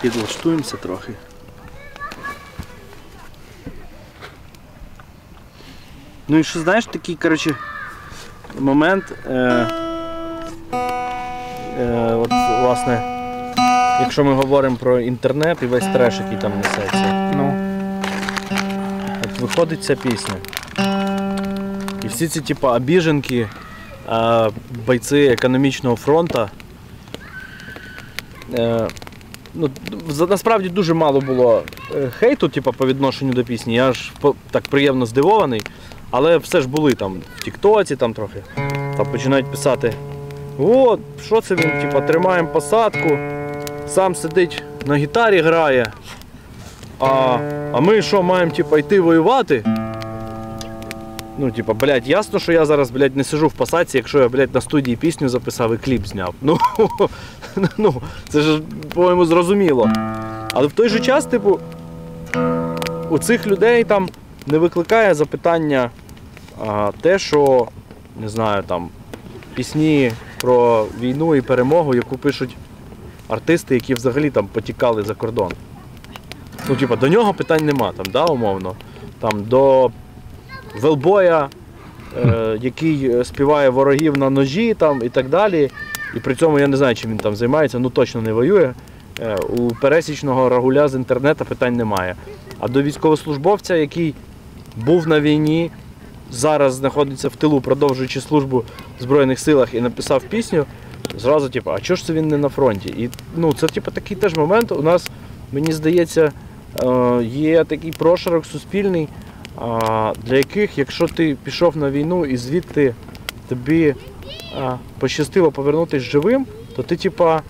Підлаштуємося трохи. Ну і що знаєш, такий, коротше, момент. Е, е, от, власне, якщо ми говоримо про інтернет і весь треш, який там несеться. Ну. От виходить ця пісня. І всі ці, типу, обіженки, е, бойці економічного фронту. Е, ну, насправді дуже мало було е, хейту, типу, по відношенню до пісні. Я ж так приємно здивований. Але все ж були там в Тіктоці там трохи. Там починають писати: о, що це він, типу, тримаємо посадку, сам сидить на гітарі грає. А, а ми що, маємо типу, йти воювати? Ну, типа, блядь, ясно, що я зараз, блядь, не сижу в посадці, якщо я, блядь, на студії пісню записав і кліп зняв. Ну, ну це ж, по-моєму, зрозуміло. Але в той же час, типу, у цих людей там не викликає запитання а, те, що, не знаю, там, пісні про війну і перемогу, яку пишуть артисти, які взагалі там потікали за кордон. Ну, типа, до нього питань нема, там, да, умовно. Там, до велбоя, е, який е, співає ворогів на ножі там, і так далі. І при цьому я не знаю, чим він там займається, ну точно не воює. Е, у пересічного рагуля з інтернету питань немає. А до військовослужбовця, який був на війні, зараз знаходиться в тилу, продовжуючи службу в Збройних силах і написав пісню, зразу, типу, а чого ж це він не на фронті? І ну, це типу, такий теж момент. У нас, мені здається, е, є такий прошарок суспільний, для яких, якщо ти пішов на війну і звідти тобі пощастило повернутися живим, то ти, типа,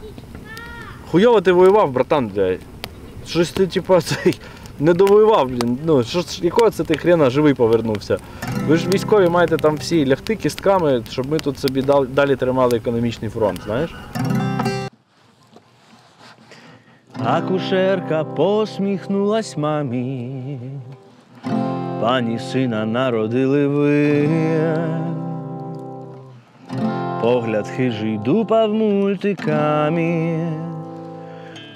хуйово ти воював, братан, блядь. Щось ти, типа, цей, не довоював, блін. Ну, що, якого це ти хрена живий повернувся? Ви ж військові маєте там всі лягти кістками, щоб ми тут собі дал- далі тримали економічний фронт, знаєш? Акушерка посміхнулась мамі. Пані сина народили ви. Погляд хижий дупа в мультикамі.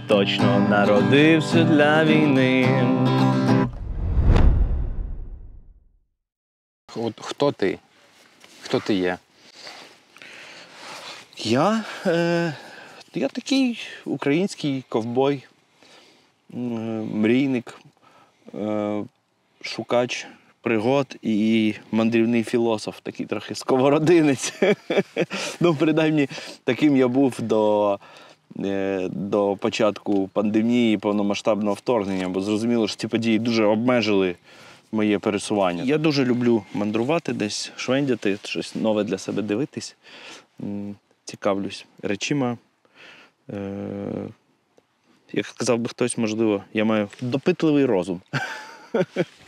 Точно народився для війни. От хто ти? Хто ти є? Я, е, я такий український ковбой, м, мрійник, е, шукач пригод і мандрівний філософ, такий трохи сковородинець. ну, принаймні, таким я був до, е, до початку пандемії, повномасштабного вторгнення, бо зрозуміло, що ці події дуже обмежили моє пересування. Я дуже люблю мандрувати десь, швендяти, щось нове для себе дивитись. Цікавлюсь речима. Е, як сказав би хтось, можливо, я маю допитливий розум.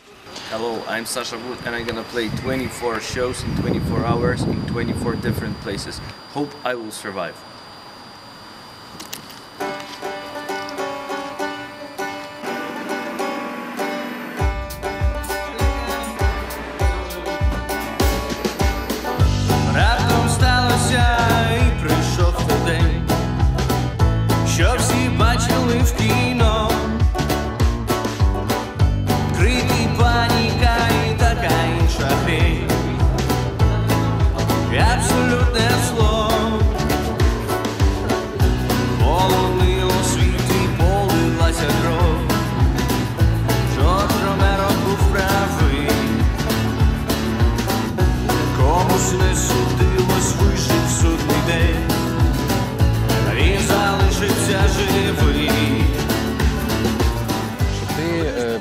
Hello, I'm Sasha Wood and I'm gonna play 24 shows in 24 hours in 24 different places. Hope I will survive.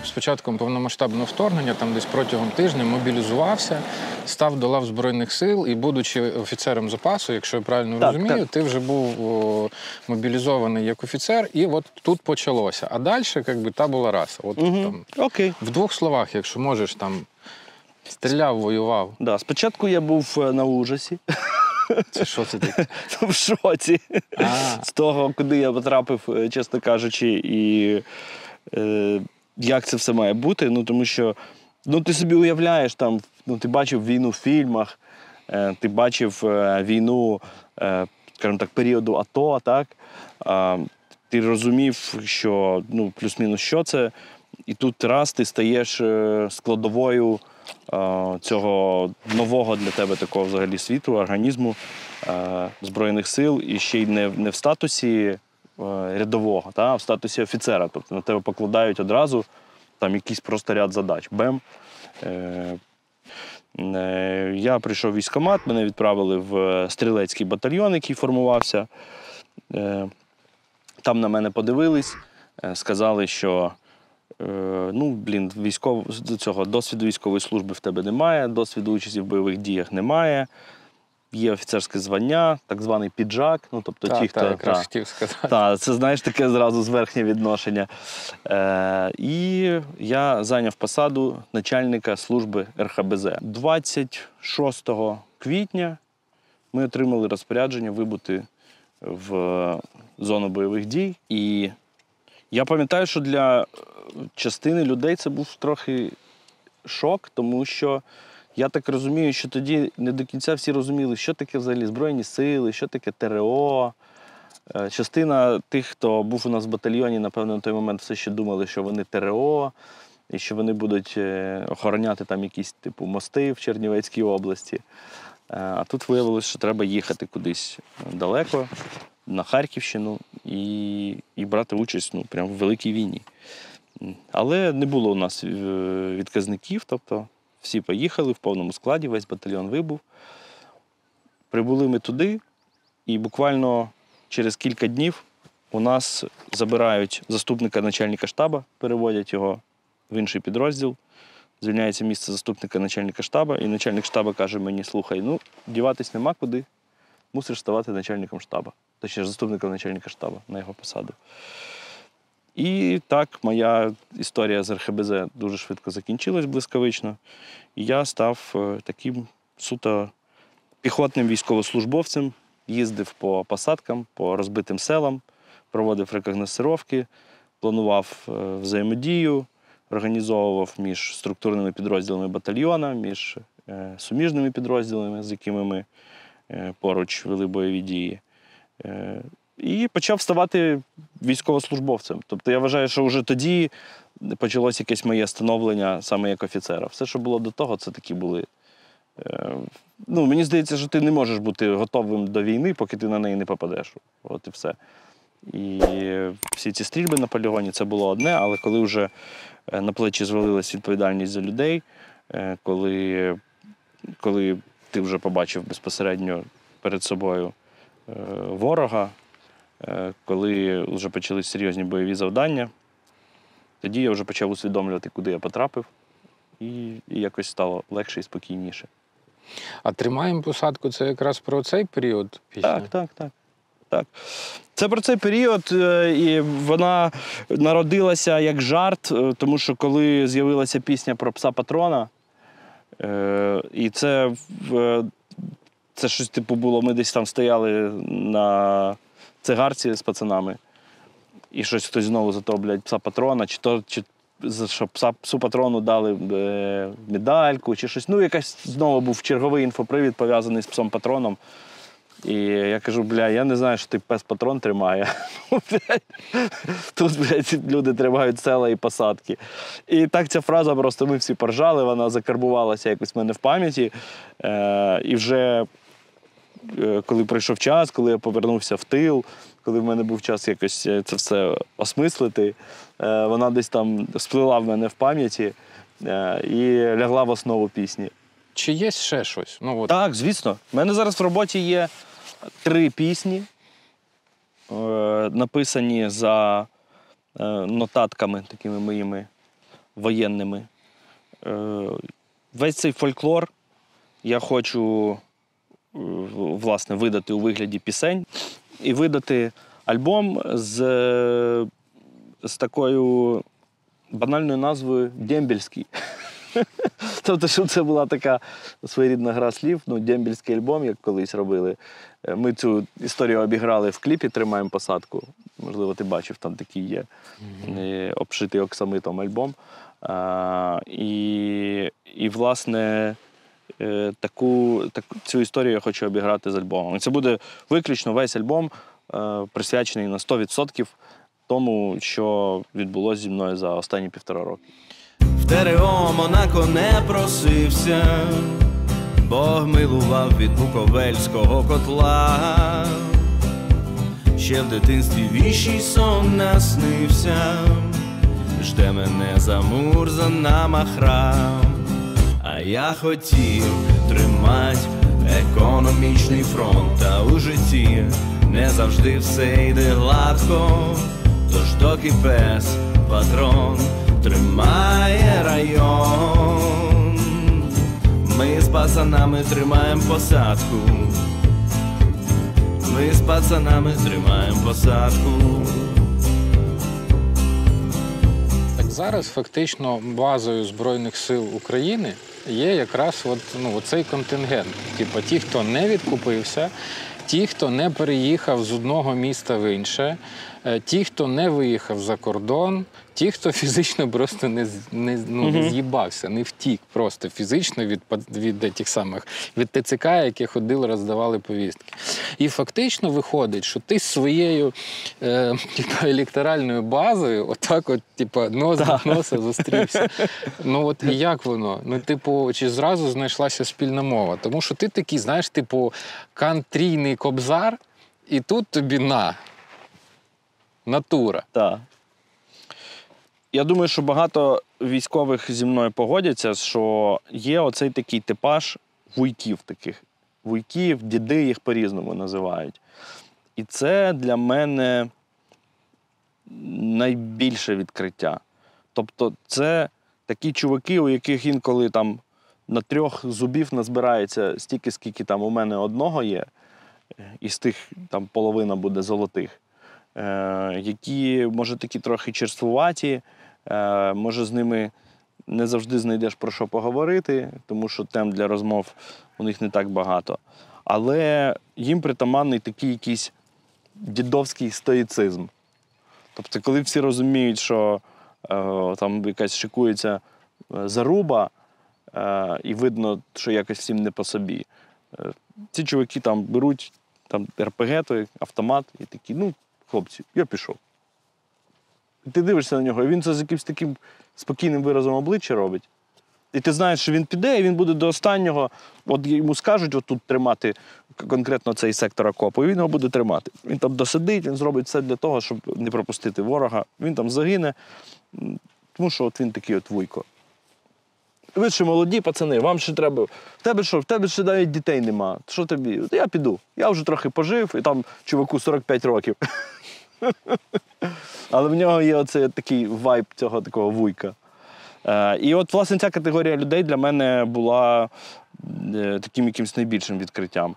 З початком повномасштабного вторгнення, там десь протягом тижня мобілізувався, став до лав Збройних сил і, будучи офіцером запасу, якщо я правильно Так, розумію, так. ти вже був о, мобілізований як офіцер, і от тут почалося. А далі, якби, та була раса. От там Окей. в двох словах, якщо можеш, там стріляв, воював. Да, спочатку я був е, на ужасі, Це що це таке? в шоці А. з того, куди я потрапив, е, чесно кажучи, і е, як це все має бути. Ну, тому що ну, ти собі уявляєш, там, ну, ти бачив війну в фільмах, е, ти бачив е, війну, е, скажімо так, періоду АТО, так? Ти розумів, що ну, плюс-мінус що це. І тут раз ти стаєш е, складовою е, цього нового для тебе такого взагалі світу, організму е, Збройних сил, і ще й не, не в статусі рядового, та, в статусі офіцера. Тобто на тебе покладають одразу там якийсь просто ряд задач. Бем. Е, Е, Я прийшов в військкомат, мене відправили в е, стрілецький батальйон, який формувався. Е, Там на мене подивились, е, сказали, що е, ну, блін, військов... цього досвіду військової служби в тебе немає, досвіду участі в бойових діях немає. Є офіцерське звання, так званий піджак. Ну, тобто Так, ті, так, хто якраз та, хотів сказати. так, це знаєш таке зразу зверхнє відношення. Е, і я зайняв посаду начальника служби РХБЗ. 26 квітня ми отримали розпорядження вибути в зону бойових дій. І я пам'ятаю, що для е, частини людей це був трохи шок, тому що я так розумію, що тоді не до кінця всі розуміли, що таке взагалі Збройні сили, що таке ТРО. Е, Частина тих, хто був у нас в батальйоні, напевно, на той момент все ще думали, що вони ТРО, і що вони будуть е, охороняти там якісь типу мости в Чернівецькій області. Е, А тут виявилось, що треба їхати кудись далеко, на Харківщину, і, і брати участь ну, прямо в великій війні. Але не було у нас відказників, тобто всі поїхали в повному складі, весь батальйон вибув. Прибули ми туди, і буквально через кілька днів у нас забирають заступника начальника штабу, переводять його в інший підрозділ. Звільняється місце заступника начальника штабу, і начальник штабу каже мені: слухай, ну, діватись нема куди, мусиш ставати начальником штабу, точніше, заступником начальника штабу на його посаду. І так моя історія з РХБЗ дуже швидко закінчилась блискавично. І я став е, таким суто піхотним військовослужбовцем, їздив по посадкам, по розбитим селам, проводив рекогносцировки, планував е, взаємодію, організовував між структурними підрозділами батальйона, між е, суміжними підрозділами, з якими ми поруч вели бойові дії. І почав ставати військовослужбовцем. Тобто я вважаю, що вже тоді почалось якесь моє становлення саме як офіцера. Все, що було до того, це такі були. е, Ну, мені здається, що ти не можеш бути готовим до війни, поки ти на неї не попадеш. От і все. І всі ці стрільби на полігоні це було одне, але коли вже е, на плечі звалилась відповідальність за людей, е, коли, коли ти вже побачив безпосередньо перед собою ворога, коли вже почались серйозні бойові завдання, тоді я вже почав усвідомлювати, куди я потрапив, і, і якось стало легше і спокійніше. А тримаємо посадку це якраз про цей період пісні? Так, так, так. так. Це про цей період, е, і вона народилася як жарт, е, тому що коли з'явилася пісня про пса патрона, е, і це, це щось типу було, ми десь там стояли на цигарці з пацанами, і щось хтось знову за то, блядь, пса патрона, чи то, чи за пса, псу патрону дали е, медальку, чи щось. Ну, якась знову був черговий інфопривід пов'язаний з псом патроном. І я кажу, бля, я не знаю, що ти пес патрон тримає. Ну, Тут, блядь, люди тримають села і посадки. І так ця фраза просто ми всі поржали, вона закарбувалася якось в мене в пам'яті. Е, і вже коли пройшов час, коли я повернувся в тил, коли в мене був час якось е, це все осмислити, е, вона десь там сплила в мене в пам'яті е, і лягла в основу пісні. Чи є ще щось? Ну, от, Так, звісно. У мене зараз в роботі є три пісні, е, написані за е, нотатками такими моїми воєнними. Е, весь цей фольклор я хочу е, власне, видати у вигляді пісень і видати альбом з, з такою банальною назвою Дембельський. Тобто, щоб це була така своєрідна гра слів, ну, дембельський альбом, як колись робили. Е, Ми цю історію обіграли в кліпі Тримаємо посадку. Можливо, ти бачив, там такий є обшитий оксамитом альбом. А, і, і, власне, таку, таку, цю історію я хочу обіграти з альбомом. І це буде виключно весь альбом, е, присвячений на 100% тому, що відбулося зі мною за останні півтора роки. В ТРО Монако не просився, Бог милував від Буковельського котла. Ще в дитинстві віщий сон наснився, жде мене замурзана махра. А я хотів тримать економічний фронт, а у житті не завжди все йде гладко. Тож доки пес патрон тримає район, ми з пацанами тримаємо посадку. Ми з пацанами тримаємо посадку. Зараз фактично базою Збройних сил України є якраз от, ну, цей контингент. Типу ті, хто не відкупився, ті, хто не переїхав з одного міста в інше, ті, хто не виїхав за кордон, ті, хто фізично просто не, не, ну, не з'їбався, не втік просто фізично від, від тих самих від ТЦК, які ходили, роздавали повістки. І фактично виходить, що ти з своєю е, типу, електоральною базою, отак, от, типу, нос до носа зустрівся. Ну от і як воно? Ну, типу, чи зразу знайшлася спільна мова? Тому що ти такий, знаєш, типу, кантрійний кобзар, і тут тобі на. Натура. Так. Я думаю, що багато військових зі мною погодяться, що є оцей такий типаж вуйків таких. Вуйків, діди їх по-різному називають. І це для мене найбільше відкриття. Тобто, це такі чуваки, у яких інколи там на трьох зубів назбирається стільки, скільки там у мене одного є, і з тих там половина буде золотих які, може, такі трохи черствуваті, е, може, з ними не завжди знайдеш про що поговорити, тому що тем для розмов у них не так багато. Але їм притаманний такий якийсь дідовський стоїцизм. Тобто, коли всі розуміють, що е, там якась шикується е, заруба, е, і видно, що якось всім не по собі. Е, ці чуваки там беруть там, РПГ, той автомат, і такі, ну, хлопці, я пішов. І ти дивишся на нього, і він це з якимось таким спокійним виразом обличчя робить. І ти знаєш, що він піде, і він буде до останнього. От йому скажуть отут тримати конкретно цей сектор окопу, і він його буде тримати. Він там досидить, він зробить все для того, щоб не пропустити ворога. Він там загине, тому що от він такий от вуйко. Ви ще молоді пацани, вам ще треба. В тебе що, в тебе ще навіть дітей нема. Що тобі? Я піду. Я вже трохи пожив, і там чуваку 45 років. Але в нього є оцей такий вайб цього такого вуйка. Е, і от, власне, ця категорія людей для мене була е, таким якимось найбільшим відкриттям.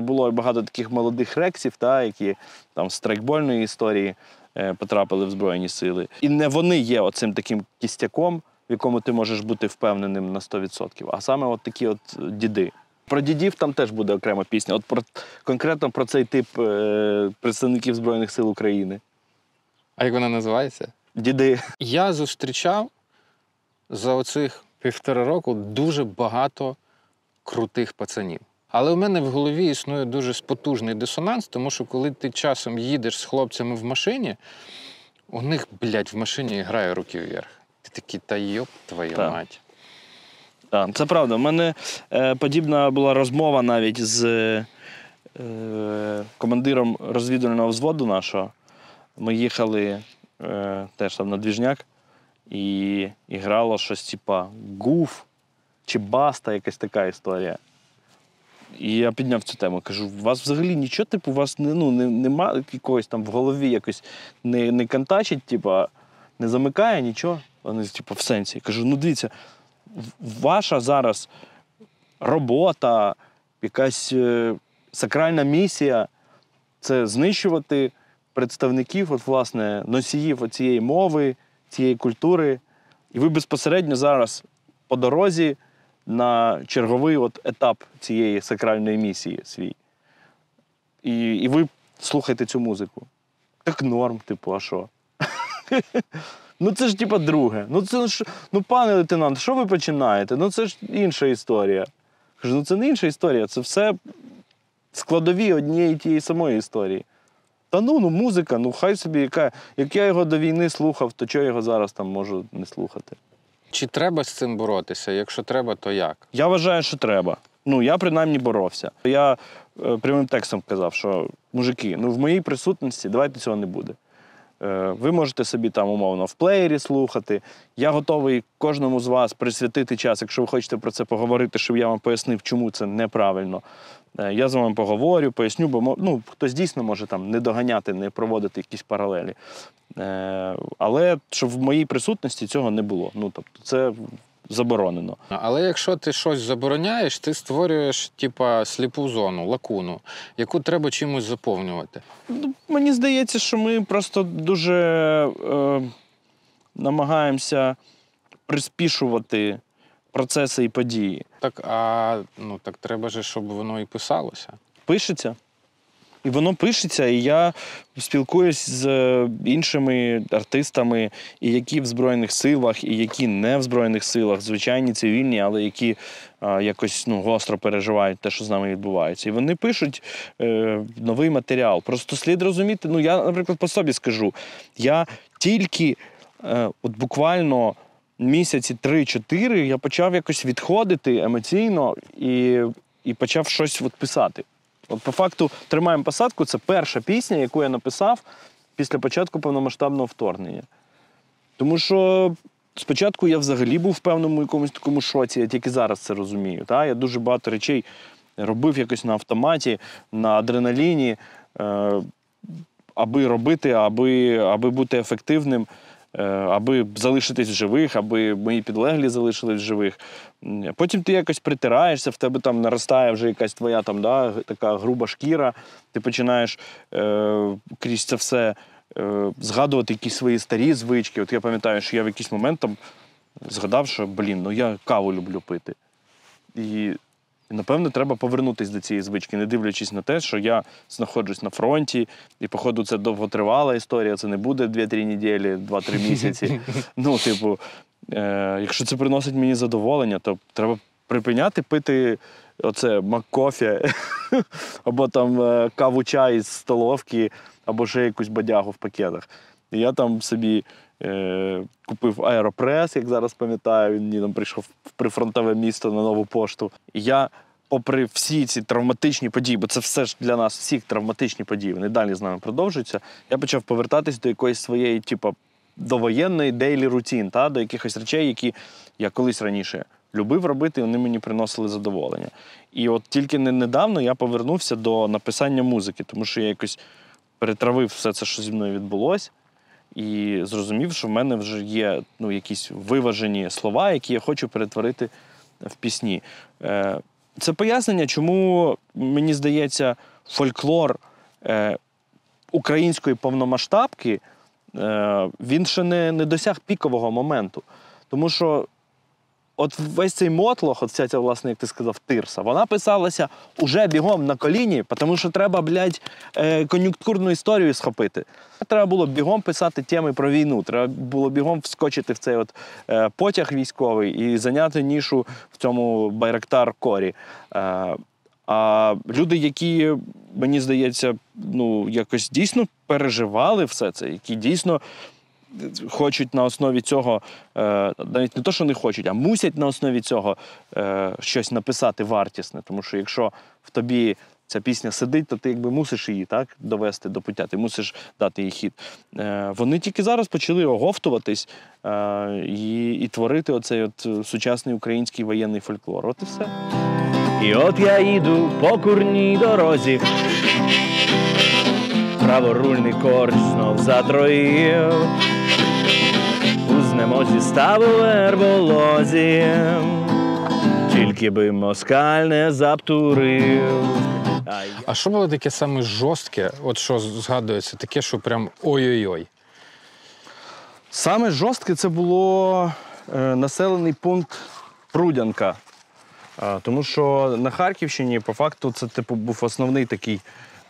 Було багато таких молодих рексів, та, які там з страйкбольної історії е, потрапили в Збройні сили. І не вони є оцим таким кістяком, в якому ти можеш бути впевненим на 100%, а саме от такі от діди. Про дідів там теж буде окрема пісня. От про, конкретно про цей тип е, представників Збройних сил України. А як вона називається? Діди. Я зустрічав за оцих півтора року дуже багато крутих пацанів. Але у мене в голові існує дуже потужний дисонанс, тому що коли ти часом їдеш з хлопцями в машині, у них, блядь, в машині грає руки вверх. Ти такий, та йоп твою Так. мать. Так, це правда. У мене е, подібна була розмова навіть з е, командиром розвідувального взводу нашого. Ми їхали е, теж там на двіжняк, і, і грало щось типа гуф чи баста, якась така історія. І я підняв цю тему. Кажу, у вас взагалі нічого, типу, у вас не, ну, не, нема якогось там в голові якось не, не контачить, типу, не замикає нічого. Вони, типу, в сенсі. Кажу, ну дивіться, ваша зараз робота, якась е, сакральна місія це знищувати представників, от, власне, носіїв цієї мови, цієї культури. І ви безпосередньо зараз по дорозі на черговий от етап цієї сакральної місії свій. І, і ви слухаєте цю музику. Так норм, типу, а що? Ну це ж типа друге. Ну це ж, ну пане лейтенант, що ви починаєте? Ну це ж інша історія. Кажу, ну це не інша історія, це все складові однієї тієї самої історії. Та ну, ну музика, ну хай собі, яка, як я його до війни слухав, то чого я його зараз там можу не слухати? Чи треба з цим боротися? Якщо треба, то як? Я вважаю, що треба. Ну, я принаймні боровся. Я е, прямим текстом казав, що мужики, ну в моїй присутності давайте цього не буде. Е, ви можете собі там умовно в плеєрі слухати. Я готовий кожному з вас присвятити час, якщо ви хочете про це поговорити, щоб я вам пояснив, чому це неправильно. Е, я з вами поговорю, поясню, бо ну, хтось дійсно може там не доганяти, не проводити якісь паралелі. Е, але щоб в моїй присутності цього не було. Ну, тобто, це заборонено. Але якщо ти щось забороняєш, ти створюєш типа сліпу зону, лакуну, яку треба чимось заповнювати. Ну, Мені здається, що ми просто дуже е, намагаємося приспішувати процеси і події. Так, а ну так треба же, щоб воно і писалося. Пишеться. І воно пишеться, і я спілкуюсь з е, іншими артистами, і які в Збройних силах, і які не в Збройних силах, звичайні цивільні, але які а, якось ну, гостро переживають те, що з нами відбувається. І вони пишуть е, новий матеріал. Просто слід розуміти, ну я, наприклад, по собі скажу, я тільки е, от буквально місяці 3-4 я почав якось відходити емоційно і, і почав щось от писати. От по факту тримаємо посадку це перша пісня, яку я написав після початку повномасштабного вторгнення. Тому що спочатку я взагалі був в певному якомусь такому шоці, я тільки зараз це розумію. Та? Я дуже багато речей робив якось на автоматі, на адреналіні, е, аби робити, аби, аби бути ефективним, аби залишитись в живих, аби мої підлеглі залишились в живих. Потім ти якось притираєшся, в тебе там наростає вже якась твоя там, да, така груба шкіра, ти починаєш е, крізь це все е, згадувати якісь свої старі звички. От я пам'ятаю, що я в якийсь момент там згадав, що блін, ну я каву люблю пити. І, і напевно, треба повернутися до цієї звички, не дивлячись на те, що я знаходжусь на фронті, і, походу, це довготривала історія, це не буде 2-3 неділі, 2-3 місяці. Ну, типу, е, якщо це приносить мені задоволення, то треба припиняти пити оце маккофе, або там е, каву чай з столовки, або ще якусь бадягу в пакетах. І я там собі купив аеропрес, як зараз пам'ятаю, він мені там прийшов в прифронтове місто на нову пошту. І я, попри всі ці травматичні події, бо це все ж для нас всіх травматичні події, вони далі з нами продовжуються. Я почав повертатись до якоїсь своєї, типу, довоєнної дейлі рутін, та, до якихось речей, які я колись раніше любив робити, і вони мені приносили задоволення. І от тільки не недавно я повернувся до написання музики, тому що я якось перетравив все це, що зі мною відбулося, і зрозумів, що в мене вже є ну, якісь виважені слова, які я хочу перетворити в пісні. Е, Це пояснення, чому мені здається, фольклор е, української повномасштабки е, він ще не, не досяг пікового моменту. Тому що от весь цей мотлох, от вся ця, власне, як ти сказав, тирса, вона писалася уже бігом на коліні, тому що треба, блядь, е, кон'юнктурну історію схопити. Треба було бігом писати теми про війну. Треба було бігом вскочити в цей от е, потяг військовий і зайняти нішу в цьому байрактар корі. Е, а люди, які, мені здається, ну, якось дійсно переживали все це, які дійсно хочуть на основі цього, е, навіть не то, що не хочуть, а мусять на основі цього е, щось написати вартісне. Тому що якщо в тобі ця пісня сидить, то ти якби мусиш її так довести до пуття, ти мусиш дати їй хід. Е, вони тільки зараз почали оговтуватись і, і творити оцей от сучасний український воєнний фольклор. От і все. І от я їду по курній дорозі. Праворульний корч знов затроїв. У знемозі став у верболозі. Тільки би москаль не заптурив. А що було таке саме жорстке, от що згадується, таке, що прям ой-ой-ой. Саме жорстке це було е, населений пункт Прудянка. Е, тому що на Харківщині, по факту, це типу, був основний такий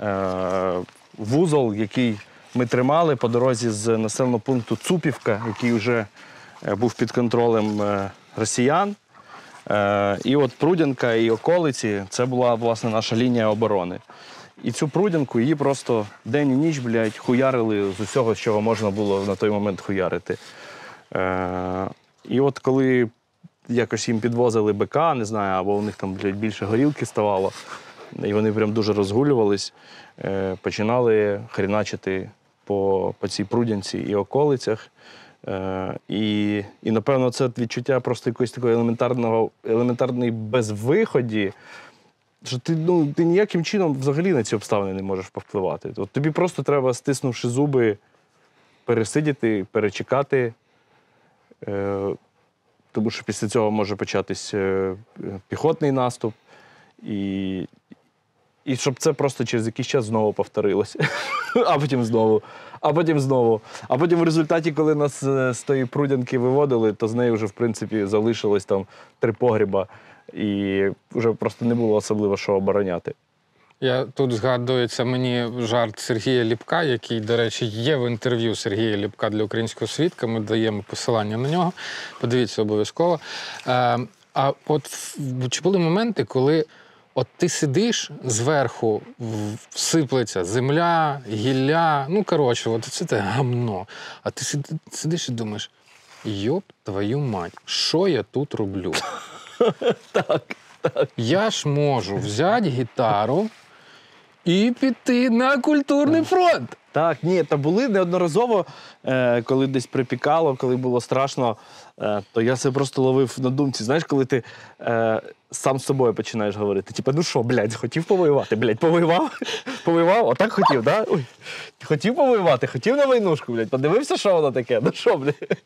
е, вузол, який ми тримали по дорозі з населеного пункту Цупівка, який вже е, був під контролем е, росіян. Е, і от Прудянка і околиці це була власне наша лінія оборони. І цю прудянку її просто день і ніч, блядь, хуярили з усього, з чого можна було на той момент хуярити. І от коли якось їм підвозили БК, не знаю, або у них там блядь, більше горілки ставало, і вони прям дуже розгулювались, починали хріначити по, по цій прудянці і околицях. Е, і, і, напевно, це відчуття просто якоїсь такої елементарного, елементарної безвиході, що ти, ну, ти ніяким чином взагалі на ці обставини не можеш повпливати. От тобі просто треба, стиснувши зуби, пересидіти, перечекати. Е, тому що після цього може початись е, піхотний наступ. І, і щоб це просто через якийсь час знову повторилося. А потім знову, а потім знову. А потім в результаті, коли нас е, з тої прудянки виводили, то з нею вже, в принципі, залишилось там три погріба, і вже просто не було особливо що обороняти. Я тут згадується мені жарт Сергія Ліпка, який, до речі, є в інтерв'ю Сергія Ліпка для українського свідка. Ми даємо посилання на нього. Подивіться обов'язково. Е, а от чи були моменти, коли от ти сидиш зверху, всиплеться земля, гілля, ну коротше, от це те гамно. А ти сидиш і думаєш. Йоп, твою мать, що я тут роблю? Так, так. Я ж можу взяти гітару і піти на культурний фронт. Так, ні, та були неодноразово, е, коли десь припікало, коли було страшно, то я себе просто ловив на думці. Знаєш, коли ти е, сам з собою починаєш говорити, типу, ну що, блядь, хотів повоювати, блядь, повоював? Повоював? Отак хотів, да? Ой, хотів повоювати, хотів на войнушку, блядь, подивився, що воно таке? Ну що, блядь?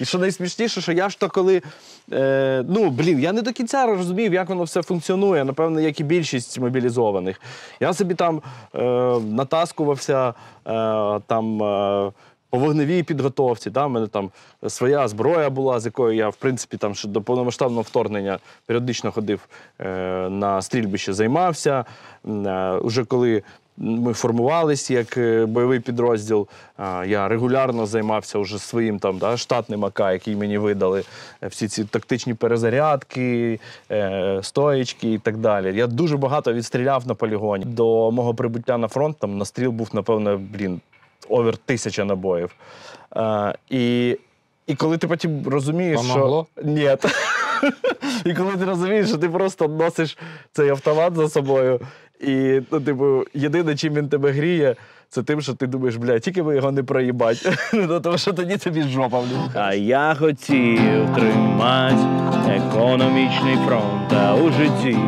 І що найсмішніше, що я ж то коли. Е, ну, блін, я не до кінця розумів, як воно все функціонує, напевно, як і більшість мобілізованих. Я собі там е, натаскувався е, там. Е, по вогневій підготовці, да, в мене там своя зброя була, з якою я, в принципі, там ще до повномасштабного вторгнення періодично ходив е, на стрільбище, займався. Е, уже коли ми формувалися як е, бойовий підрозділ, е, я регулярно займався вже своїм там, да, штатним АК, який мені видали, е, всі ці тактичні перезарядки, стоїчки і так далі. Я дуже багато відстріляв на полігоні. До мого прибуття на фронт там настріл був, напевно, блін, овер тисяча набоїв. Е, і, і коли ти потім розумієш, Помогло? що. Ні. І коли ти розумієш, що ти просто носиш цей автомат за собою, і, ну, типу, єдине, чим він тебе гріє, це тим, що ти думаєш, бля, тільки ви його не проїбать. Ну, тому що тоді тобі жопа влюбка. А я хотів тримати економічний фронт, а у житті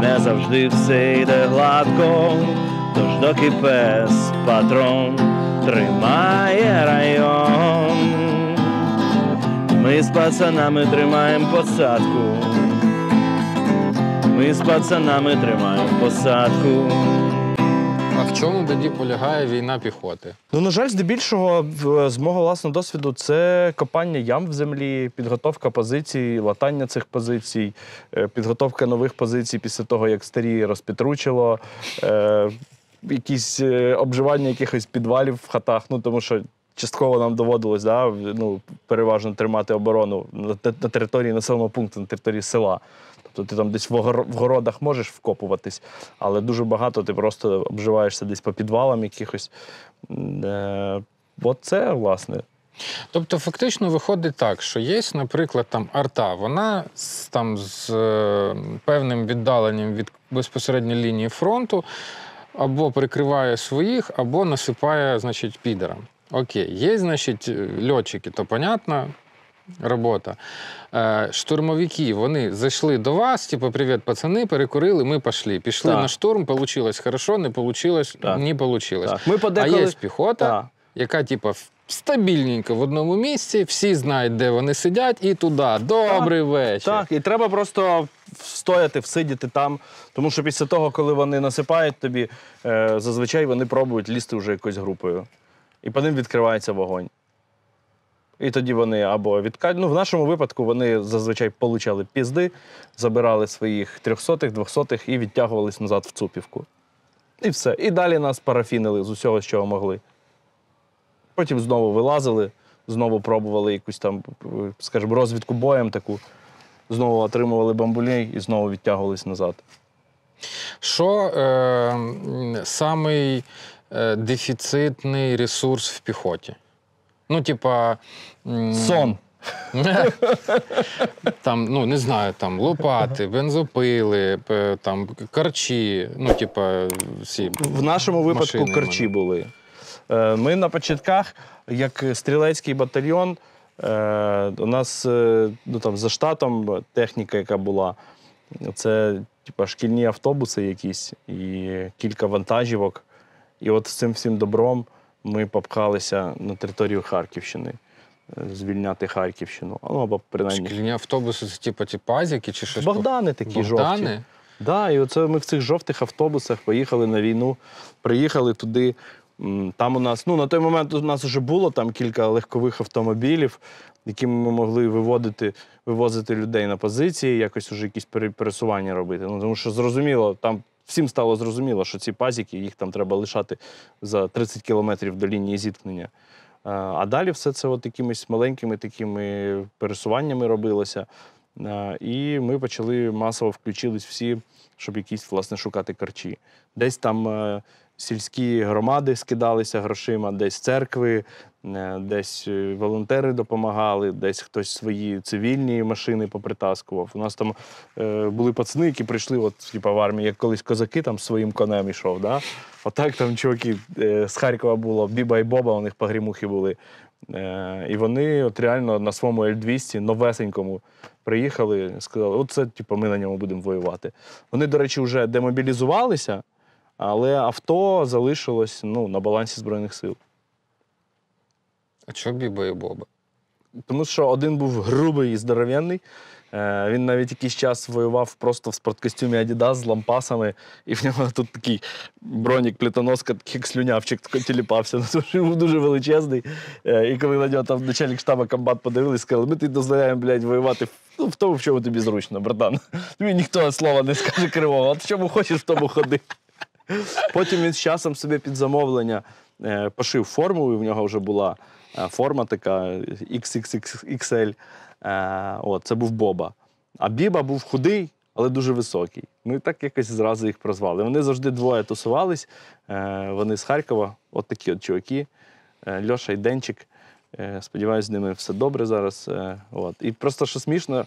не завжди все йде гладко. Тож доки пес патрон тримає район, ми з пацанами тримаємо посадку. Ми з пацанами тримаємо посадку. А в чому тоді полягає війна піхоти? Ну, на жаль, здебільшого, в- з мого власного досвіду, це копання ям в землі, підготовка позицій, латання цих позицій, е, підготовка нових позицій після того, як старі розпітручило, е, якісь е, обживання якихось підвалів в хатах. Ну, тому що частково нам доводилось да, ну, переважно тримати оборону на, на території населеного пункту, на території села. Тобто ти там десь в городах можеш вкопуватись, але дуже багато ти просто обживаєшся десь по підвалам якихось. Е, от це, власне. Тобто, фактично виходить так, що є, наприклад, там арта, вона там, з е, певним віддаленням від безпосередньої лінії фронту або прикриває своїх, або насипає, значить, підерам. Окей, є, значить, льотчики, то понятна робота. Е, штурмовики, вони зайшли до вас, типу, привіт, пацани, перекурили, ми пішли. Пішли Так. на штурм, получилось хорошо, не Так. не. Так. Ми А є піхота, Так. яка, типу, стабільненько в одному місці, всі знають, де вони сидять, і туди. Добрий вечір. Так, і треба просто встояти, всидіти там. Тому що після того, коли вони насипають тобі, е, зазвичай вони пробують лізти вже якоюсь групою. І по ним відкривається вогонь. І тоді вони або відкать. Ну, в нашому випадку вони зазвичай получали пізди, забирали своїх трьохсотих, двохсотих і відтягувались назад в цупівку. І все. І далі нас парафінили з усього, що могли. Потім знову вилазили, знову пробували якусь там, скажімо, розвідку боєм таку, знову отримували бамбулей і знову відтягувались назад. Що е, самий е, дефіцитний ресурс в піхоті? Ну, типа. м, Сон. Там, ну, не знаю, там лопати, бензопили, там карчі, ну, типа, всі. В нашому випадку машини корчі були. Е, Ми на початках, як стрілецький батальйон, е, у нас е, ну, там, за штатом техніка, яка була, це типа, шкільні автобуси якісь і кілька вантажівок. І от з цим всім добром ми попхалися на територію Харківщини, е, звільняти Харківщину. Ну, або принаймні. Шкільні автобуси це типа ті пазіки чи щось? Богдани такі жовті. Богдани? Да, і оце ми в цих жовтих автобусах поїхали на війну, приїхали туди. Там у нас, ну на той момент у нас вже було там кілька легкових автомобілів, якими ми могли виводити, вивозити людей на позиції, якось вже якісь пересування робити. Ну тому що зрозуміло, там всім стало зрозуміло, що ці пазіки їх там треба лишати за 30 кілометрів до лінії зіткнення. А, А далі все це от якимись маленькими такими пересуваннями робилося. І ми почали масово включились всі, щоб якісь власне шукати карчі. Десь там е, сільські громади скидалися грошима, десь церкви, е, десь е, волонтери допомагали, десь хтось свої цивільні машини попритаскував. У нас там е, були пацани, які прийшли, от, типу, в армії, як колись козаки там своїм конем йшов. Да? Отак там чуваки е, з Харкова було, Біба і Боба, у них погрімухи були. Е, і вони от реально на своєму Л-200 новесенькому приїхали, сказали, от це типу, ми на ньому будемо воювати. Вони, до речі, вже демобілізувалися, але авто залишилось ну, на балансі Збройних сил. А чого Біба і Боба? Тому що один був грубий і здоровенний. Е, Він навіть якийсь час воював просто в спорткостюмі Adidas з лампасами, і в нього тут такий бронік, плитоноска, такий як слюнявчик тіліпався. Ну, тому що він був дуже величезний. Е, І коли на нього там начальник штабу комбат подивились, сказали, ми тобі дозволяємо, блядь, воювати ну, в тому, в чому тобі зручно, братан. Тобі ніхто слова не скаже кривого, от в чому хочеш, в тому ходи. Потім він з часом собі під замовлення е, пошив форму, і в нього вже була е, форма така XXXL. Е, от, це був Боба. А Біба був худий, але дуже високий. Ми так якось зразу їх прозвали. Вони завжди двоє тусувались. Вони з Харкова, от такі от чуваки. Льоша і Денчик. Сподіваюсь, з ними все добре зараз. От. І просто що смішно,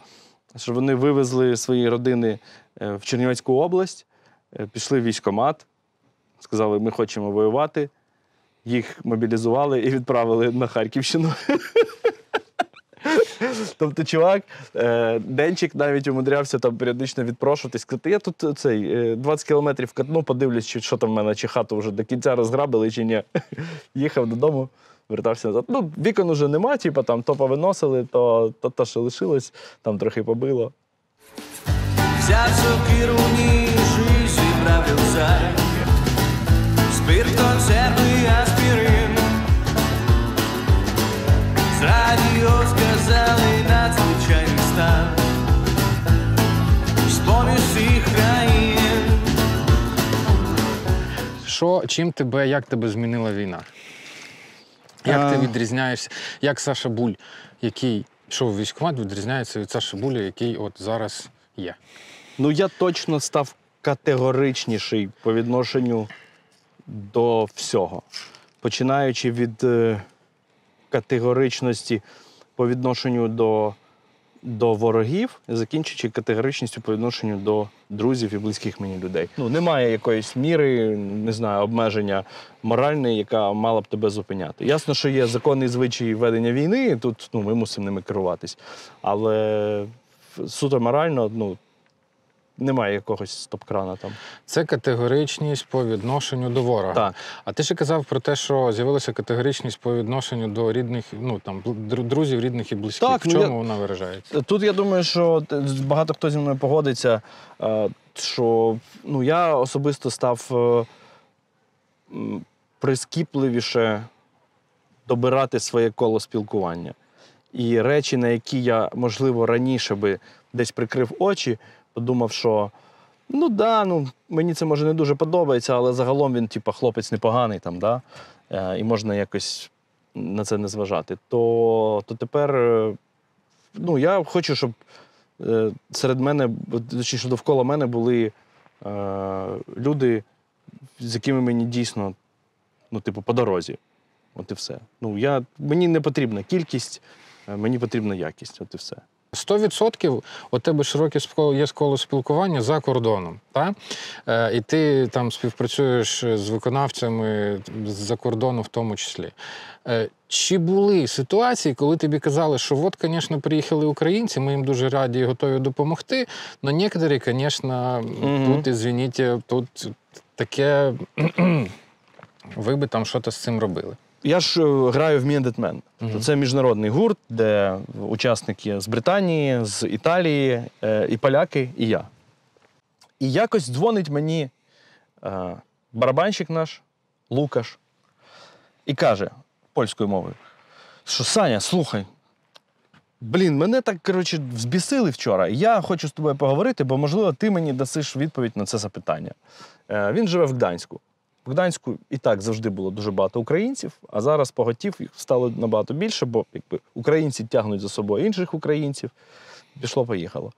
що вони вивезли свої родини в Чернівецьку область, пішли в військкомат, сказали, ми хочемо воювати. Їх мобілізували і відправили на Харківщину. Тобто, чувак, е, Денчик навіть умудрявся там періодично відпрошуватись, сказати, я тут е, цей е, 20 кілометрів катну, подивлюсь, чи що там в мене, чи хату вже до кінця розграбили, чи ні. Їхав додому, вертався назад. Ну, вікон уже нема, типу, там то повиносили, то, то, то що лишилось, там трохи побило. Взяв сокиру ніж і зібрав рюкзак Спирт, консерви, аспірин З радіо сказали надзвичайний стан З-поміж всіх країн Що, чим тебе, як тебе змінила війна? Як ти відрізняєшся? Як Саша Буль, який йшов в військкомат, відрізняється від Саша Буля, який от зараз є? Ну, я точно став категоричніший по відношенню до всього. Починаючи від е, категоричності по відношенню до, до ворогів, закінчуючи категоричністю по відношенню до друзів і близьких мені людей. Ну, немає якоїсь міри, не знаю, обмеження моральної, яка мала б тебе зупиняти. Ясно, що є законний звичай ведення війни, і тут ну, ми мусимо ними керуватись. Але суто морально, ну, немає якогось стоп-крана там. Це категоричність по відношенню до ворога. Так. А ти ще казав про те, що з'явилася категоричність по відношенню до рідних, ну там друзів, рідних і близьких. Так, в ну, чому я- вона виражається? Тут я думаю, що багато хто зі мною погодиться, е, що ну, я особисто став е, прискіпливіше добирати своє коло спілкування. І речі, на які я, можливо, раніше би десь прикрив очі, подумав, що ну да, ну мені це може не дуже подобається, але загалом він, типа, хлопець непоганий там, да? е, і можна якось на це не зважати. То, то тепер е, ну, я хочу, щоб е, серед мене, точніше, довкола мене були е, люди, з якими мені дійсно, ну, типу, по дорозі. От і все. Ну, я, мені не потрібна кількість, мені потрібна якість, от і все. 100% у тебе широке є коло спілкування за кордоном. Та? Е, і ти там співпрацюєш з виконавцями з-за кордону в тому числі. Е, чи були ситуації, коли тобі казали, що от, звісно, приїхали українці, ми їм дуже раді і готові допомогти, але некоторі, звісно, Мгм. тут, извините, тут таке, ви би там щось з цим робили. Я ж е, граю в Міндетмен. Мгм. Це міжнародний гурт, де учасники з Британії, з Італії, е, і поляки, і я. І якось дзвонить мені е, барабанщик наш, Лукаш, і каже польською мовою, що Саня, слухай. Блін, мене так коротше взбісили вчора. Я хочу з тобою поговорити, бо, можливо, ти мені дасиш відповідь на це запитання. Він живе в Гданську. В Гданську і так завжди було дуже багато українців, а зараз поготів їх стало набагато більше, бо якби, українці тягнуть за собою інших українців. Пішло-поїхало.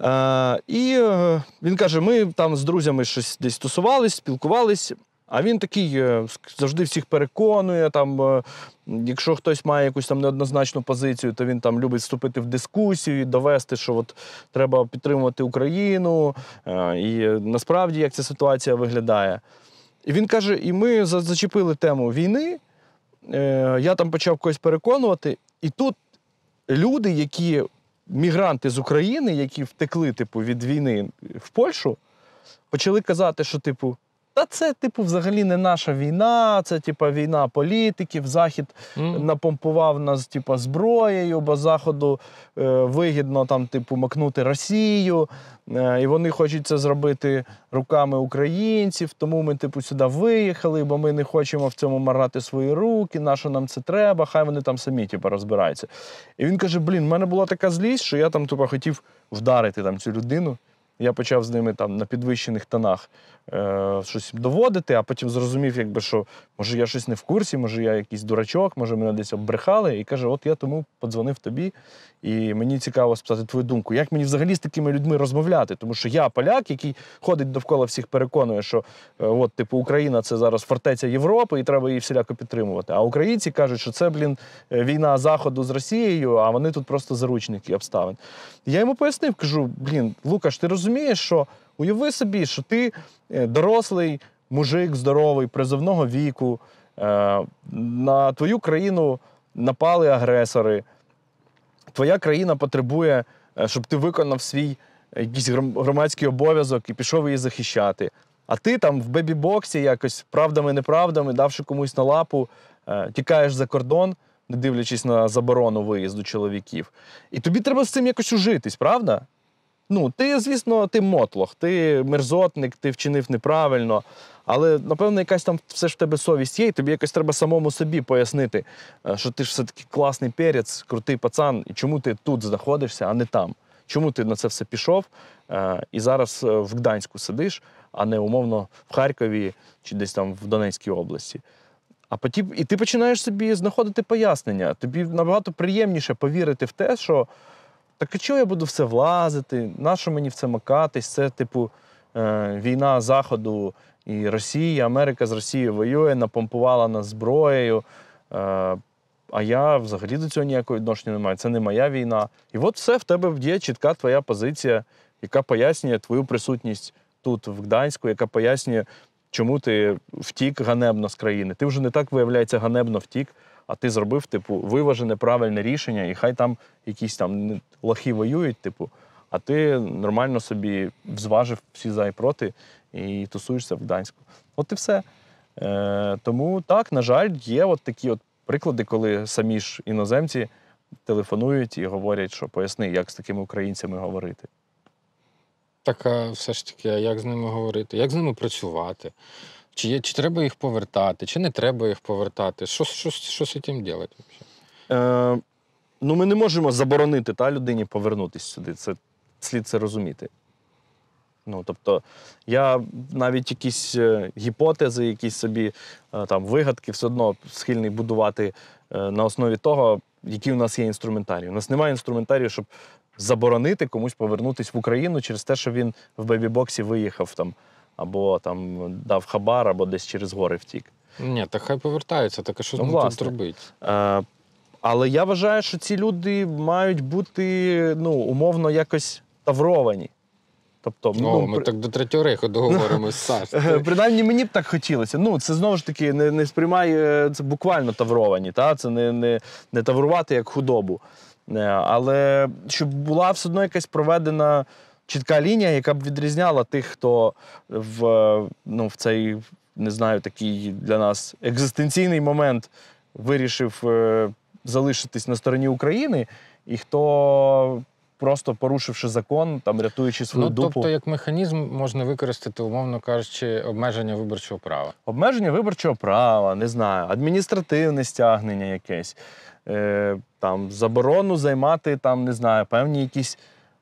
Е, і е, він каже: ми там з друзями щось десь тусувались, спілкувались. А він такий е, завжди всіх переконує. Там, е, якщо хтось має якусь там неоднозначну позицію, то він там любить вступити в дискусію і довести, що от треба підтримувати Україну. е, І насправді як ця ситуація виглядає. І він каже: і ми зачепили тему війни. Е, Я там почав когось переконувати, і тут люди, які мігранти з України, які втекли типу, від війни в Польщу, почали казати, що, типу, та це, типу, взагалі не наша війна, це типу, війна політиків. Захід М. напомпував нас, типу, зброєю, бо Заходу е, вигідно там, типу, макнути Росію. Е, і вони хочуть це зробити руками українців, тому ми, типу, сюди виїхали, бо ми не хочемо в цьому марати свої руки, на що нам це треба, хай вони там самі типу, розбираються. І він каже: блін, в мене була така злість, що я там типу, хотів вдарити там, цю людину. Я почав з ними там на підвищених тонах е, щось доводити, а потім зрозумів, якби, що може я щось не в курсі, може я якийсь дурачок, може мене десь оббрехали. І каже: От я тому подзвонив тобі, і мені цікаво спитати твою думку. Як мені взагалі з такими людьми розмовляти? Тому що я поляк, який ходить довкола всіх, переконує, що е, от, типу, Україна це зараз фортеця Європи, і треба її всіляко підтримувати. А українці кажуть, що це, блін, е, війна Заходу з Росією, а вони тут просто заручники обставин. Я йому пояснив, кажу: блін, Лукаш, ти розумієш, що уяви собі, що ти е, дорослий мужик, здоровий, призовного віку, на твою країну напали агресори. Твоя країна потребує, е, щоб ти виконав свій е, якийсь громадський обов'язок і пішов її захищати. А ти там в бебі-боксі якось правдами-неправдами, давши комусь на лапу, е, тікаєш за кордон, не дивлячись на заборону виїзду чоловіків. І тобі треба з цим якось ужитись, правда? Ну, ти, звісно, ти мотлох, ти мерзотник, ти вчинив неправильно. Але, напевно, якась там все ж в тебе совість є, і тобі якось треба самому собі пояснити, е, що ти ж все-таки класний перець, крутий пацан, і чому ти тут знаходишся, а не там. Чому ти на це все пішов е, і зараз е, в Гданську сидиш, а не умовно в Харкові чи десь там в Донецькій області. А потім і ти починаєш собі знаходити пояснення. Тобі набагато приємніше повірити в те, що так а чого я буду все влазити? Нащо мені в це макатись? Це, типу, е, війна Заходу і Росії, Америка з Росією воює, напомпувала нас зброєю. Е, а я взагалі до цього ніякого відношення не маю. Це не моя війна. І от все в тебе є чітка твоя позиція, яка пояснює твою присутність тут, в Гданську, яка пояснює, чому ти втік ганебно з країни. Ти вже не так, виявляється, ганебно втік, а ти зробив, типу, виважене правильне рішення, і хай там якісь там лохи воюють, типу, а ти нормально собі зважив всі за і проти і тусуєшся в Гданську. От і все. Е, тому так, на жаль, є от такі от приклади, коли самі ж іноземці телефонують і говорять, що поясни, як з такими українцями говорити. Так, а все ж таки, а як з ними говорити? Як з ними працювати? Чи, є, чи треба їх повертати, чи не треба їх повертати? Що, що, що з цим робити? Е, ну, ми не можемо заборонити та, людині повернутися сюди. Це слід це розуміти. Ну, тобто, я навіть якісь е, гіпотези, якісь собі е, там вигадки все одно схильний будувати е, на основі того, які у нас є інструментарії. У нас немає інструментарію, щоб заборонити комусь повернутися в Україну через те, що він в бебі-боксі виїхав там, або там дав хабар, або десь через гори втік. Ні, так хай повертаються, так а що Ну, ну, тут робити? Е, але я вважаю, що ці люди мають бути ну, умовно якось тавровані. Тобто, О, ну, ми при- так до третього рейху договоримось, Саш. Е, Принаймні мені б так хотілося. Ну, це знову ж таки не, не сприймай е, це буквально тавровані, та? це не, не, не таврувати як худобу. Е, Але щоб була все одно якась проведена чітка лінія, яка б відрізняла тих, хто в, ну, в цей, не знаю, такий для нас екзистенційний момент вирішив е, залишитись на стороні України, і хто. Просто порушивши закон, там рятуючи свою Ну, дупу. тобто, як механізм можна використати, умовно кажучи, обмеження виборчого права. Обмеження виборчого права, не знаю, адміністративне стягнення якесь, е, там, заборону займати там, не знаю, певні якісь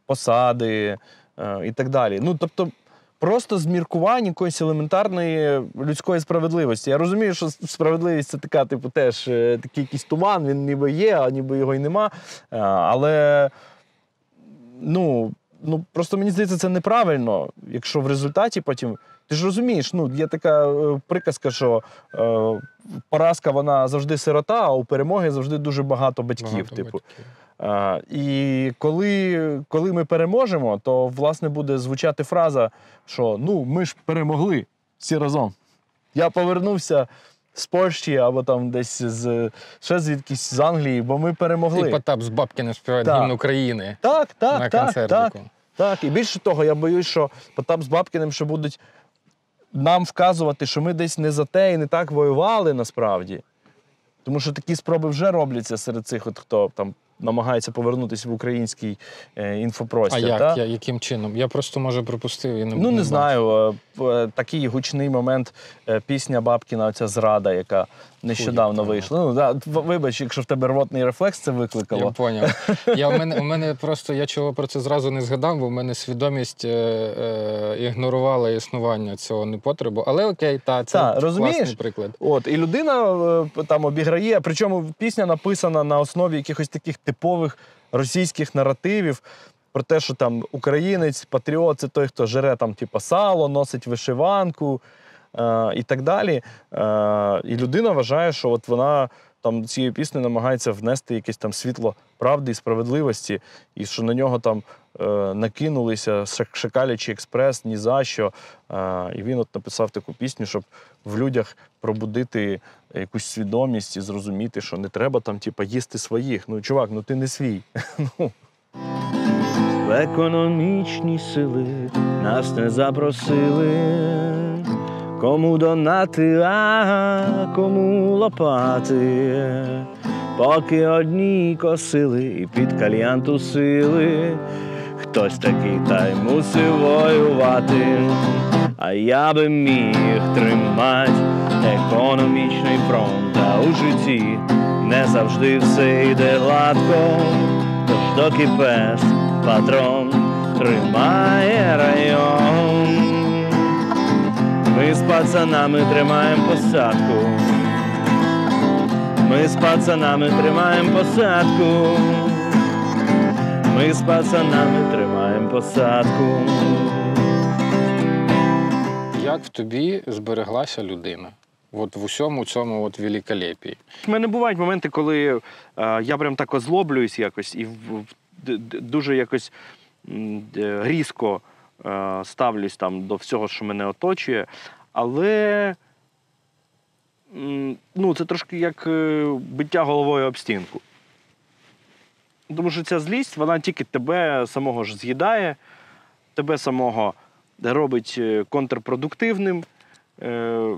посади е, і так далі. Ну, тобто, просто зміркування якоїсь елементарної людської справедливості. Я розумію, що справедливість це така, типу, теж е, такий якийсь туман, він ніби є, а ніби його й нема. Е, але ну, ну просто мені здається, це неправильно, якщо в результаті потім. Ти ж розумієш, ну є така приказка, що е, поразка вона завжди сирота, а у перемоги завжди дуже багато батьків. Багато типу. батьків. А, і коли, коли ми переможемо, то власне буде звучати фраза, що ну ми ж перемогли всі разом. Я повернувся з Польщі або там десь з ще звідкись з Англії, бо ми перемогли. І Потап з Бабкіним співає гімн України Так, так, на так, так. Так, і більше того, я боюсь, що Потап з Бабкіним ще будуть нам вказувати, що ми десь не за те і не так воювали насправді. Тому що такі спроби вже робляться серед цих, от, хто там намагається повернутися в український е, А як? та? Я, яким чином? Я просто може пропустив і не Ну, не не знаю. е, е, Такий гучний момент пісня Бабкіна, оця зрада, яка нещодавно Хуй, вийшла. Ну, да, вибач, якщо в тебе рвотний рефлекс це Я викликало. поняв. Я, у, мене, у мене просто я чого про це зразу не згадав, бо в мене свідомість е, е, ігнорувала існування цього непотребу. Але окей, та, це Та, розумієш? класний приклад. От, і людина е, там обіграє, причому пісня написана на основі якихось таких типових російських наративів про те, що там українець, патріот це той, хто жере там, типу, сало, носить вишиванку і так далі. Е, і людина вважає, що от вона там цією піснею намагається внести якесь там світло правди і справедливості, і що на нього там е, накинулися шак- шакалячий експрес ні за що. Е, і він от написав таку пісню, щоб в людях пробудити якусь свідомість і зрозуміти, що не треба там, типа, їсти своїх. Ну, чувак, ну ти не свій. ну, В економічні сили нас не запросили. Кому донати, а кому лопати. Поки одні косили і під кальян тусили. Хтось такий та й мусив воювати. А я би міг тримати економічний фронт, а у житті не завжди все йде гладко. Тож доки пес патрон тримає район. Ми з пацанами тримаємо посадку. Ми з пацанами тримаємо посадку. Ми з пацанами тримаємо посадку. Як в тобі збереглася людина? От в усьому цьому от великолепії. У мене бувають моменти, коли е, я прям так озлоблююсь якось і в, в- дуже якось м, д- різко е, ставлюсь там до всього, що мене оточує. Але ну, це трошки як е, биття головою об стінку. Тому що ця злість, вона тільки тебе самого ж з'їдає, тебе самого робить е, контрпродуктивним. Е,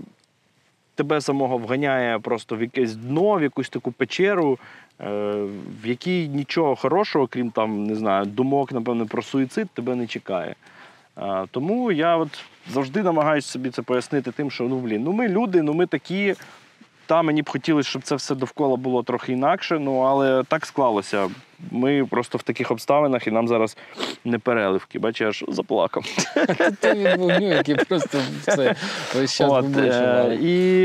тебе самого вганяє просто в якесь дно, в якусь таку печеру, е, в якій нічого хорошого, крім там, не знаю, думок, напевно, про суїцид, тебе не чекає. Тому я от завжди намагаюся собі це пояснити тим, що ну блін, ну ми люди, ну ми такі. Та мені б хотілося, щоб це все довкола було трохи інакше, ну але так склалося. Ми просто в таких обставинах і нам зараз не переливки. Бачиш, я аж заплакав. Ти від вогню, який просто все весь час е, і,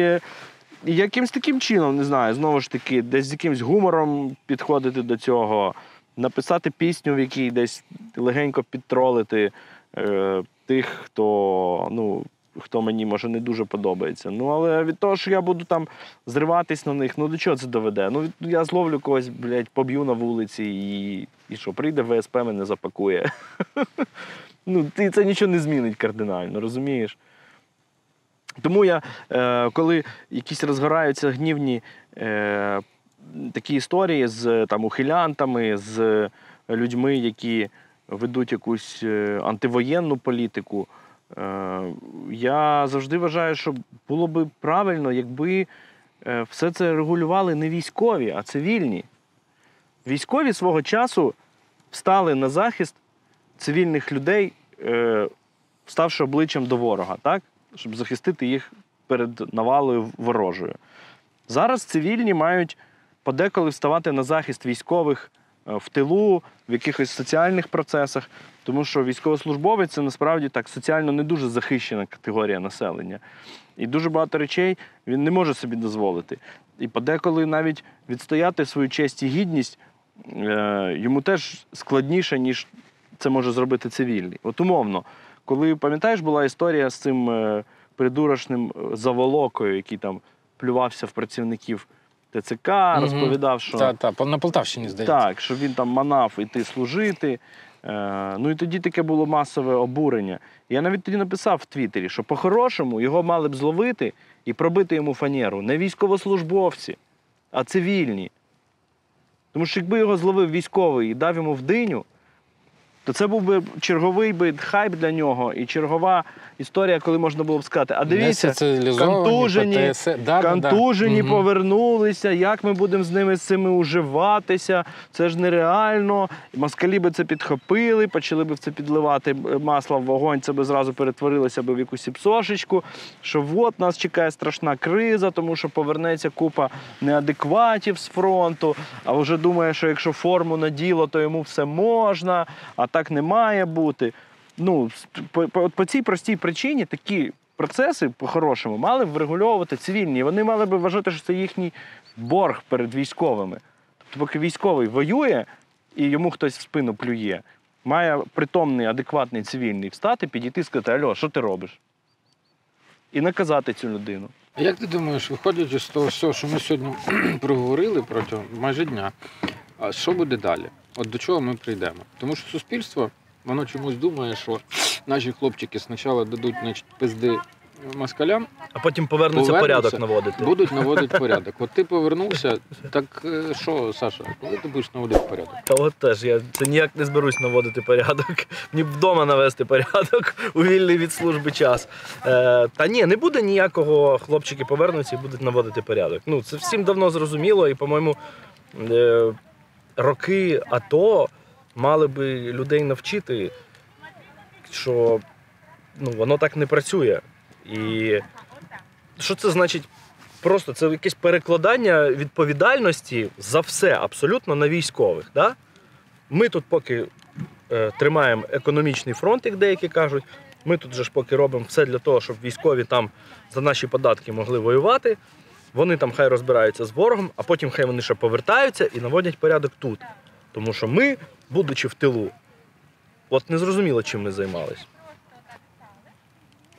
і якимсь таким чином, не знаю, знову ж таки, десь з якимсь гумором підходити до цього. написати пісню, в якій десь легенько підтролити е, тих, хто, ну, хто мені може не дуже подобається. Ну, але від того, що я буду там зриватись на них, ну до чого це доведе? Ну, я зловлю когось, блядь, поб'ю на вулиці і, і що, прийде ВСП, мене запакує. Ну, ти це нічого не змінить кардинально, розумієш? Тому я, е, коли якісь розгораються гнівні е, такі історії з там, ухилянтами, з людьми, які ведуть якусь е, антивоєнну політику, е, я завжди вважаю, що було би правильно, якби е, все це регулювали не військові, а цивільні. Військові свого часу встали на захист цивільних людей, ставши обличчям до ворога, так? щоб захистити їх перед навалою ворожою. Зараз цивільні мають подеколи вставати на захист військових в тилу, в якихось соціальних процесах, тому що військовослужбовець це насправді так соціально не дуже захищена категорія населення. І дуже багато речей він не може собі дозволити. І подеколи навіть відстояти свою честь і гідність е, йому теж складніше, ніж це може зробити цивільний. От умовно, коли пам'ятаєш, була історія з цим е, придурочним е, заволокою, який там плювався в працівників ТЦК, розповідав, що Та, та, на Полтавщині здається. так, що він там манав іти служити. Е, ну і тоді таке було масове обурення. Я навіть тоді написав в Твіттері, що по-хорошому його мали б зловити і пробити йому фанеру не військовослужбовці, а цивільні. Тому що якби його зловив військовий і дав йому в диню, то це був би черговий би хайп для нього і чергова історія, коли можна було б сказати, а дивіться, контужені. Да, да, да. повернулися, як ми будемо з ними з цими уживатися, це ж нереально. Москалі би це підхопили, почали би в це підливати е, масло в вогонь, це би зразу перетворилося би в якусь сіпсошечку, що от нас чекає страшна криза, тому що повернеться купа неадекватів з фронту, а вже думає, що якщо форму наділо, то йому все можна, а так не має бути. Ну, по, по, по цій простій причині такі процеси, по-хорошому, мали б врегульовувати цивільні. Вони мали б вважати, що це їхній борг перед військовими. Тобто, поки військовий воює і йому хтось в спину плює, має притомний, адекватний цивільний встати, підійти і сказати, Альо, що ти робиш? І наказати цю людину. А Як ти думаєш, виходячи з того всього, що ми сьогодні проговорили протягом майже дня, а що буде далі? От до чого ми прийдемо? Тому що суспільство, воно чомусь думає, що наші хлопчики спочатку дадуть значить, пизди москалям, А потім повернуться Повернуться, порядок наводити. будуть наводити порядок. От ти повернувся, так е, що, Саша, коли ти будеш наводити порядок? Та от теж я це ніяк не зберусь наводити порядок. Мені вдома навести порядок у вільний від служби час. Е, та ні, не буде ніякого хлопчики повернуться і будуть наводити порядок. Ну це всім давно зрозуміло, і, по-моєму, е, роки АТО мали би людей навчити, що ну, воно так не працює. І що це значить? Просто це якесь перекладання відповідальності за все абсолютно на військових. Да? Ми тут поки е, тримаємо економічний фронт, як деякі кажуть. Ми тут же ж поки робимо все для того, щоб військові там за наші податки могли воювати. Вони там хай розбираються з ворогом, а потім хай вони ще повертаються і наводять порядок тут. Тому що ми, будучи в тилу, от не зрозуміло, чим ми займалися.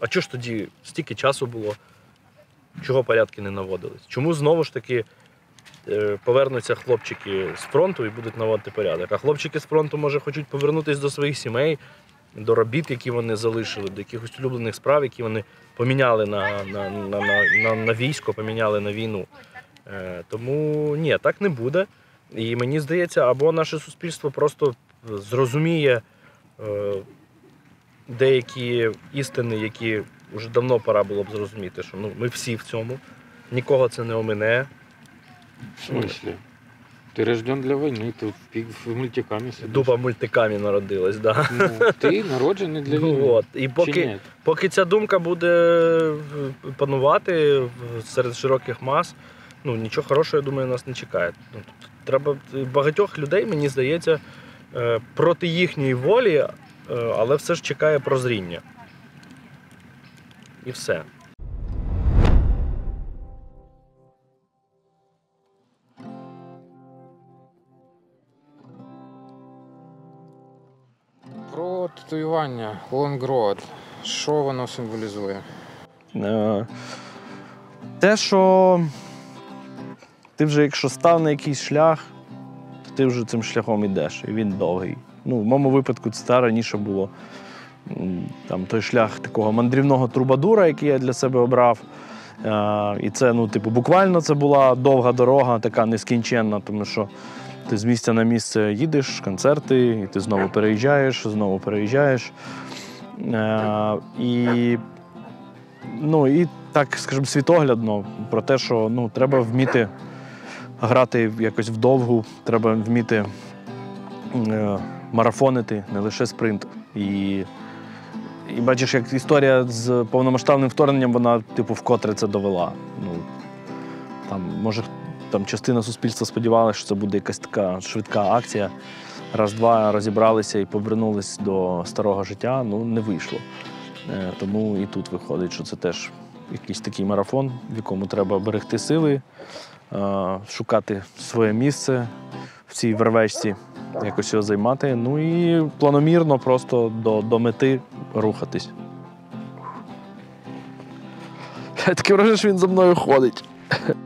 А чого ж тоді стільки часу було? Чого порядки не наводились? Чому знову ж таки е, повернуться хлопчики з фронту і будуть наводити порядок? А хлопчики з фронту, може, хочуть повернутися до своїх сімей, до робіт, які вони залишили, до якихось улюблених справ, які вони поміняли на, на, на, на, на, військо, поміняли на війну. Е, тому ні, так не буде. І мені здається, або наше суспільство просто зрозуміє е, деякі істини, які вже давно пора було б зрозуміти, що ну, ми всі в цьому, нікого це не омине. В смислі? Ти рожден для війни, ти в, мультикамі сидиш. Дупа мультикамі народилась. Да? Ну, ти народжений для Ну, війни. от. І поки, поки ця думка буде панувати серед широких мас, ну нічого хорошого, я думаю, нас не чекає. Ну, треба багатьох людей, мені здається, е, проти їхньої волі, е, але все ж чекає прозріння. І все. Татуювання Long Road. Що воно символізує? Е, Те, що ти вже, якщо став на якийсь шлях, то ти вже цим шляхом йдеш, і він довгий. Ну, в моєму випадку це раніше було там, той шлях такого мандрівного трубадура, який я для себе обрав. Е, І це, ну, типу, буквально це була довга дорога, така нескінченна, тому що ти з місця на місце їдеш, концерти, і ти знову переїжджаєш, знову переїжджаєш. Е, І Ну і так, скажімо, світоглядно про те, що ну, треба вміти грати якось вдовгу, треба вміти е, марафонити, не лише спринт. І, і бачиш, як історія з повномасштабним вторгненням, вона, типу, вкотре це довела. Ну, там, може, там частина суспільства сподівалася, що це буде якась така швидка акція. Раз-два розібралися і повернулись до старого життя, ну не вийшло. Е, Тому і тут виходить, що це теж якийсь такий марафон, в якому треба берегти сили, е, шукати своє місце в цій вервечці, якось його займати. Ну і планомірно просто до, до мети рухатись. Таке враження, що він за мною ходить.